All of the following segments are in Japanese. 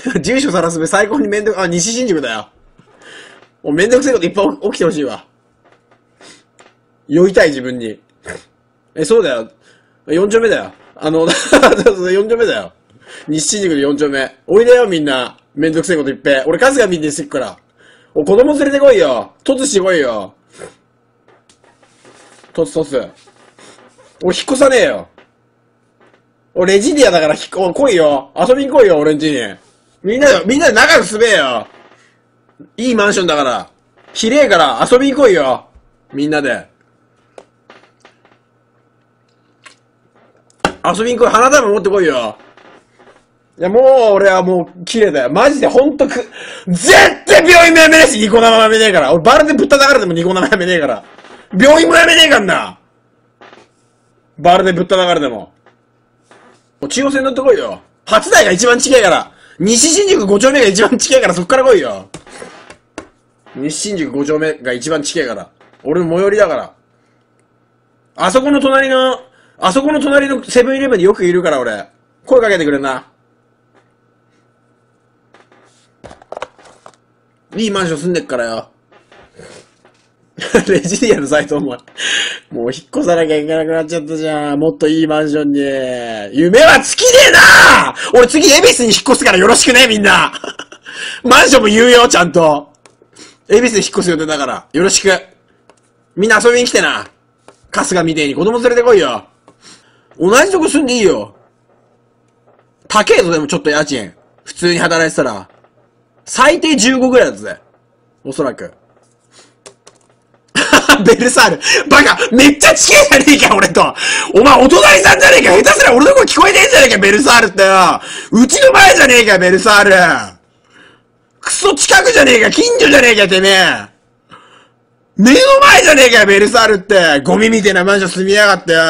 住所さらすべ最高にめんどく、あ、西新宿だよ。もうめんどくせえこといっぱい起きてほしいわ。酔いたい自分に。え、そうだよ。4丁目だよ。あの、4丁目だよ。西新宿で4丁目。おいでよみんな。めんどくせえこといっぺ。俺春日見てしてっから。お、子供連れてこいよ。突してこいよ。突突。俺引っ越さねえよ。俺レジディアだから引っこ、来いよ。遊びに来いよ、俺ん家に。みんなで、みんなで仲良くすべえよ。いいマンションだから。綺麗から遊びに来いよ。みんなで。遊びに来い。花束持ってこいよ。いや、もう、俺はもう、綺麗だよ。マジで、ほんとく、絶対病院もやめねえし、ニコ生もやめねえから。俺、バルでぶったたかれてもニコ生やめねえから。病院もやめねえかんな。バルでぶったたかれても。もう中央線乗ってこいよ。初台が一番近いから。西新宿5丁目が一番近いからそっから来いよ。西新宿5丁目が一番近いから。俺の最寄りだから。あそこの隣の、あそこの隣のセブンイレブンによくいるから俺。声かけてくれんな。いいマンション住んでっからよ。レジディアのサイトお前。もう引っ越さなきゃいけなくなっちゃったじゃん。もっといいマンションに。夢は尽きねえな俺次恵比寿に引っ越すからよろしくね、みんな。マンションも言うよ、ちゃんと。恵比寿に引っ越す予定だから。よろしく。みんな遊びに来てな。春日みてえに子供連れてこいよ。同じとこ住んでいいよ。高えぞ、でもちょっと家賃。普通に働いてたら。最低15ぐらいだぜ。おそらく。ベルサール。バカめっちゃ近いじゃねえか、俺とお前、お隣さんじゃねえか下手すら俺の声聞こえねえじゃねえか、ベルサールってようちの前じゃねえか、ベルサールクソ近くじゃねえか、近所じゃねえか、てめえ目の前じゃねえか、ベルサールってゴミみてえなマンション住みやがってよ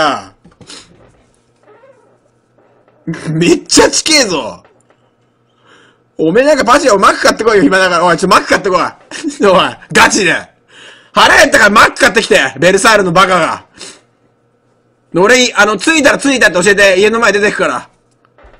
めっちゃ近えぞおめえなんかバチをマック買ってこいよ、暇だから。おい、ちょ、マック買ってこい。おい、ガチで。腹減ったからマック買ってきて、ベルサールのバカが。俺、あの、着いたら着いたって教えて、家の前出てくから。